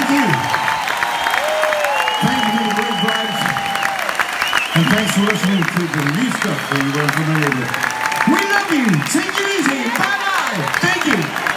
Thank you. Thank you to the Great Vibes. And thanks for listening to the new stuff that you weren't familiar with. We love you. Take it easy. Bye bye. Thank you.